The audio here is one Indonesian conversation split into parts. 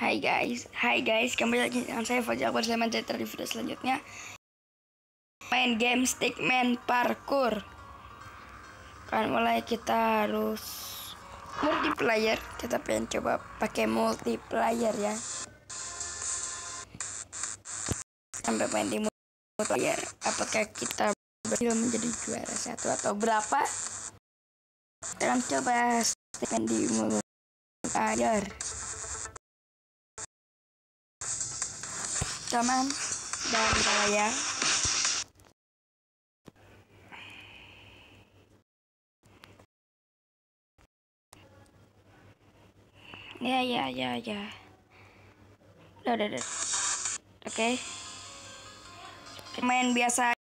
Hai guys, hai guys, kembali lagi dengan saya Fajar. Bersama Jetta di video selanjutnya. Main game Stickman Parkour. Kan mulai kita harus multiplayer. Kita pengen coba pakai multiplayer ya. Sampai main di multiplayer. Apakah kita berhasil menjadi juara satu atau berapa? Kita akan coba Stickman di multiplayer teman dan saya ya ya ya ya udah udah, udah. oke okay. main biasa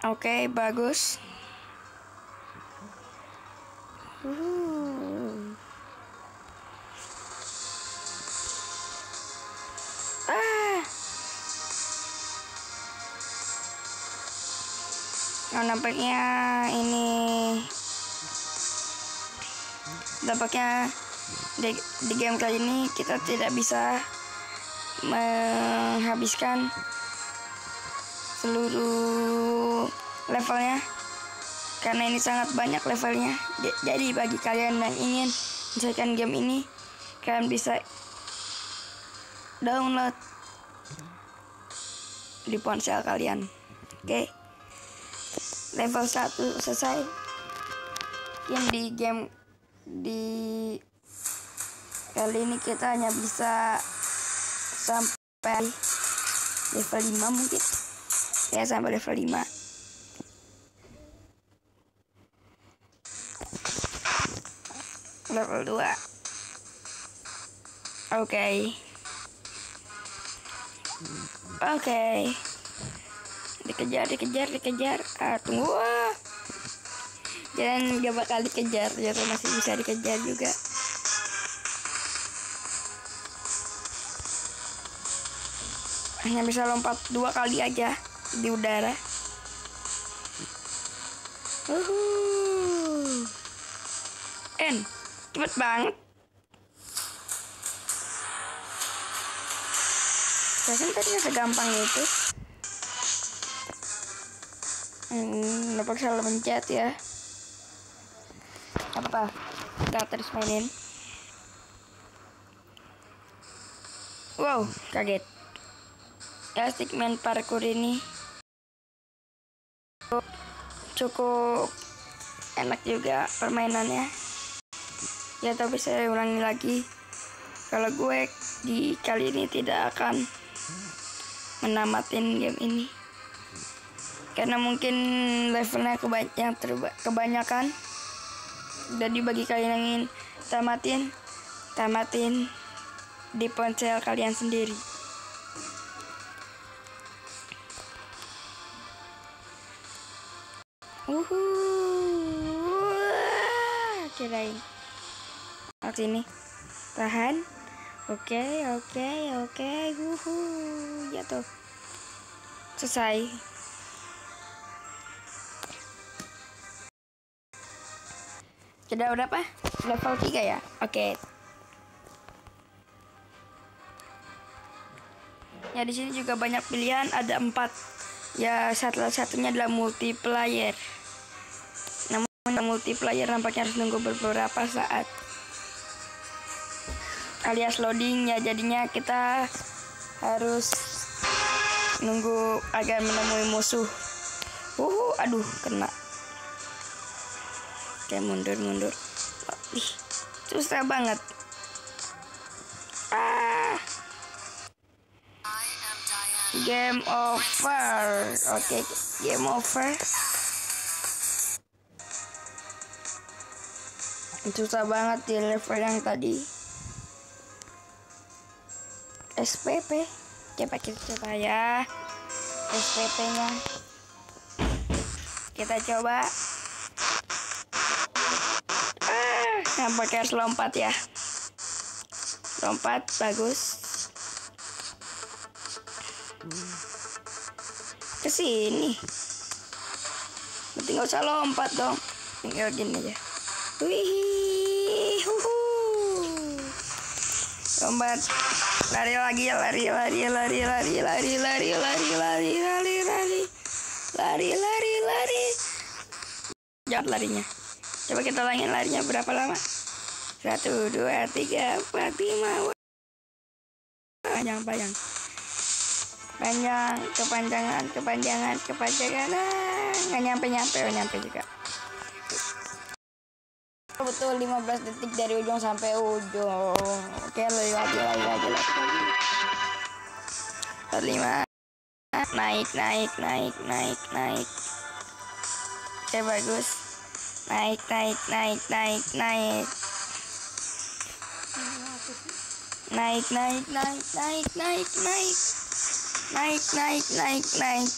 Oke, okay, bagus. Uh. Ah. Oh, nampaknya ini nampaknya di, di game kali ini kita tidak bisa menghabiskan seluruh levelnya. Karena ini sangat banyak levelnya. Jadi bagi kalian yang ingin menyelesaikan game ini kalian bisa download di ponsel kalian. Oke. Okay. level 1 selesai. Yang di game di kali ini kita hanya bisa sampai level 5 mungkin ya sampai level 5 level 2 oke. Okay. oke. Okay. dikejar dikejar dikejar. Ah tunggu. Jangan gak bakal dikejar jadi masih bisa dikejar juga. Hanya bisa lompat dua kali aja di udara. Uhuh. En, cepet banget. Rasanya tadi nggak segampang itu. Hmm, lupa salah pencet ya. Apa? Kita terus mainin. Wow, kaget. Ya, stickman parkour ini cukup enak juga permainannya. Ya tapi saya ulangi lagi kalau gue di kali ini tidak akan menamatin game ini. Karena mungkin levelnya kebanyakan kebanyakan jadi bagi kalian yang ingin tamatin tamatin di ponsel kalian sendiri Uhuh. Kirain. Ke sini. Tahan. Oke, oke, oke. Okay. Uhu. Jatuh. Selesai. Sudah berapa? Level 3 ya? Oke. Ya di sini juga banyak pilihan, ada empat. Ya salah satunya adalah multiplayer multiplayer nampaknya harus nunggu beberapa saat. Alias loading ya jadinya kita harus nunggu agar menemui musuh. Uh aduh kena. Oke mundur mundur. Ih susah banget. Ah. Game over. Oke game over susah banget di level yang tadi. SPP coba kita coba ya. SPP nya kita coba. Ah, nampaknya harus lompat ya. Lompat bagus. Ke sini. Berarti nggak usah lompat dong. Tinggal gini aja wih huhu. Lompat lari lagi lari lari lari lari lari lari lari lari lari lari. Lari lari lari. Jangan larinya. Coba kita ulangin larinya berapa lama? Satu dua tiga empat lima. Panjang panjang. Panjang kepanjangan kepanjangan kepanjangan. Ah, nggak nyampe nyampe oh, nyampe juga betul 15 detik dari ujung sampai ujung. Oke lagi lagi lagi lagi lagi naik naik naik naik naik. Oke bagus. Naik naik naik naik naik. Naik naik naik naik naik naik. Naik naik naik naik.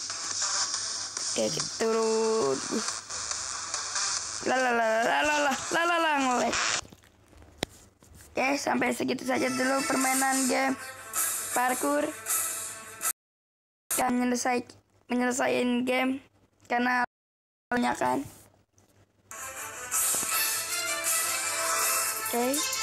Oke turun la la la oke sampai segitu saja dulu permainan game parkour. Kan menyelesai menyelesaikan game karena banyak kan. Oke